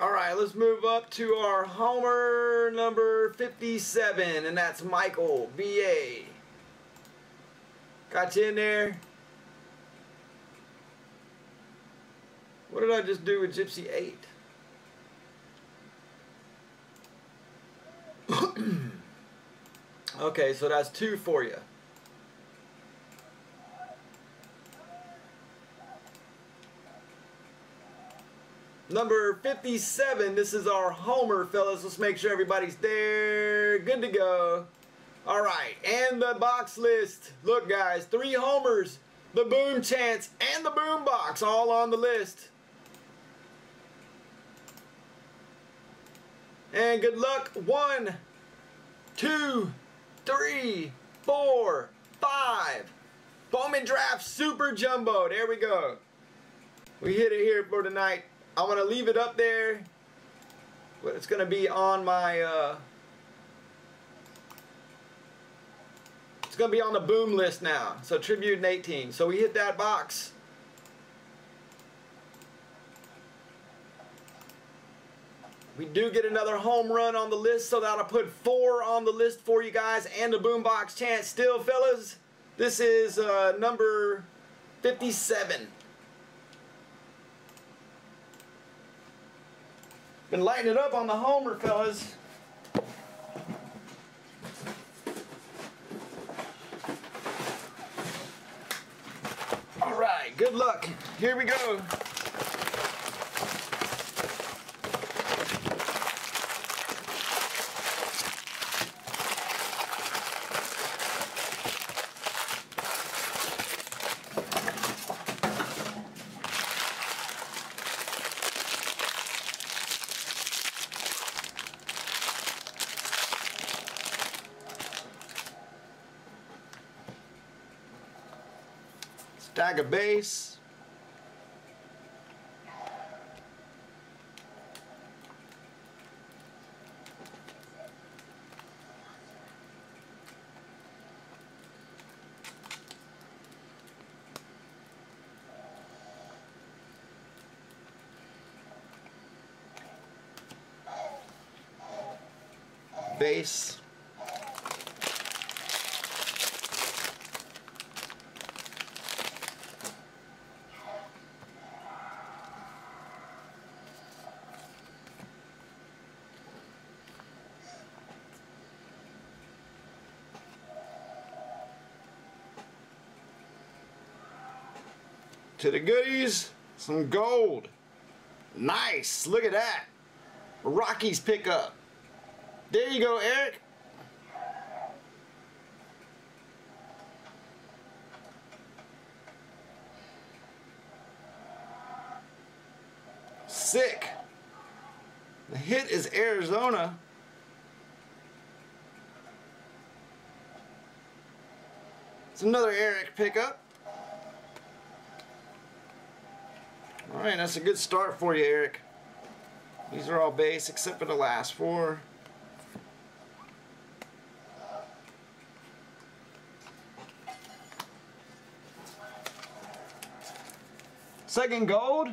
All right, let's move up to our homer number 57, and that's Michael B.A. Got you in there? What did I just do with Gypsy 8? okay, so that's two for you. Number 57, this is our homer, fellas. Let's make sure everybody's there. Good to go. All right, and the box list. Look, guys, three homers, the boom chance, and the boom box all on the list. And good luck. One, two, three, four, five. Bowman Draft Super Jumbo. There we go. We hit it here for tonight. I'm going to leave it up there. But it's going to be on my... Uh, it's going to be on the boom list now. So Tribute 18. So we hit that box. We do get another home run on the list, so that'll put four on the list for you guys and a boombox chance still, fellas. This is uh, number 57. Been lighting it up on the homer, fellas. All right, good luck. Here we go. Stack of base. Base. To the goodies, some gold. Nice, look at that. Rockies pickup. There you go, Eric. Sick. The hit is Arizona. It's another Eric pickup. Alright, that's a good start for you, Eric. These are all base except for the last four. Second gold.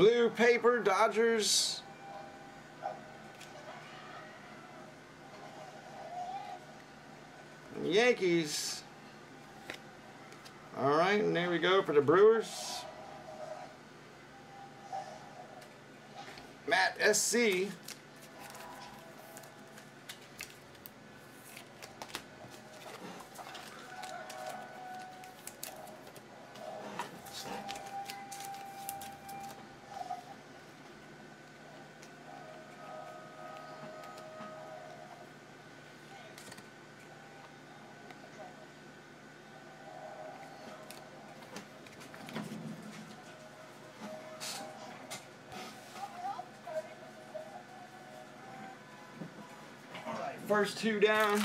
Blue paper, Dodgers. Yankees. All right, and there we go for the Brewers. Matt SC. First two down.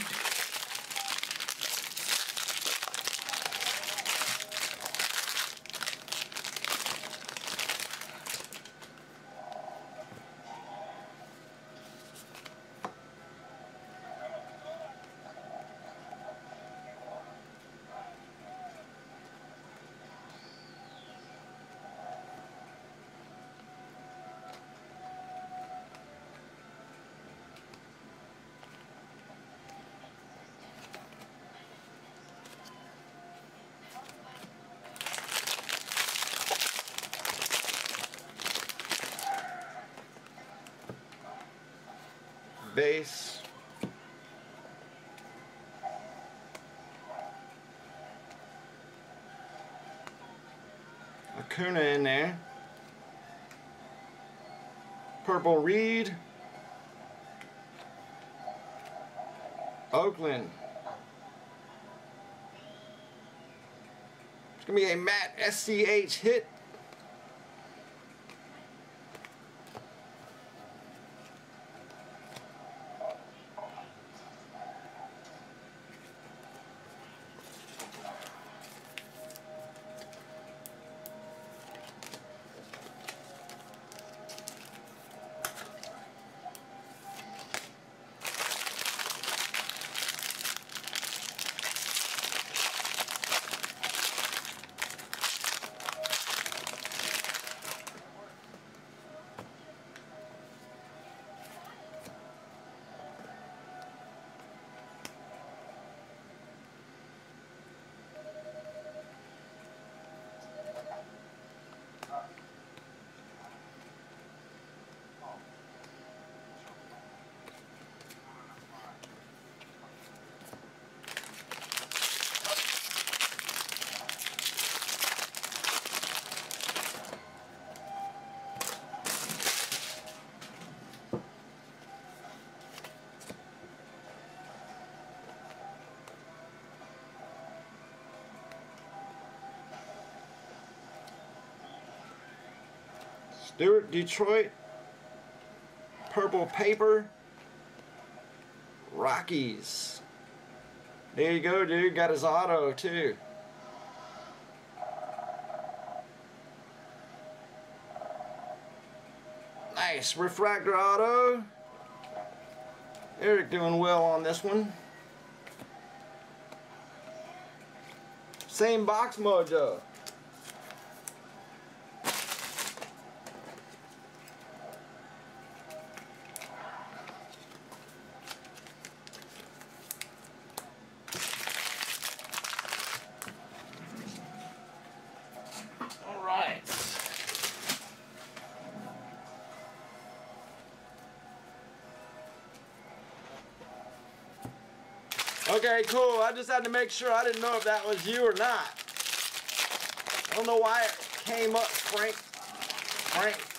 Base. Acuna in there. Purple Reed. Oakland. It's going to be a Matt SCH hit. Detroit. Purple Paper. Rockies. There you go, dude. Got his auto, too. Nice. Refractor auto. Eric doing well on this one. Same box mojo. Okay, cool. I just had to make sure. I didn't know if that was you or not. I don't know why it came up, Frank. Frank.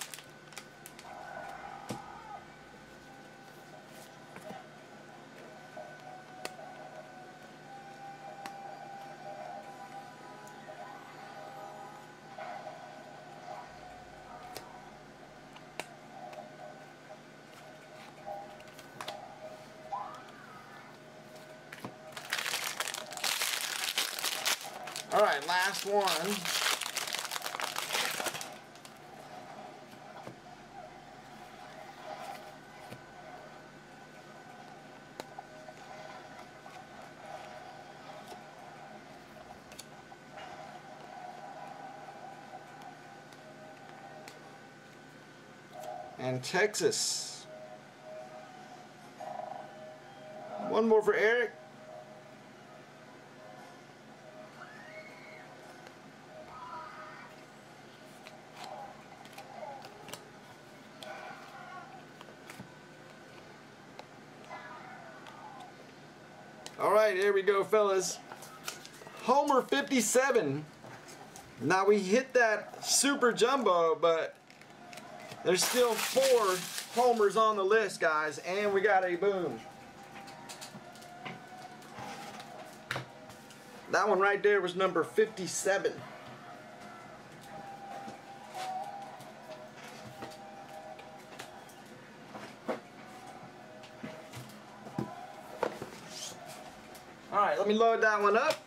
All right, last one. And Texas. One more for Eric. All right, here we go, fellas. Homer 57. Now we hit that super jumbo, but there's still four homers on the list, guys, and we got a boom. That one right there was number 57. Let me load that one up.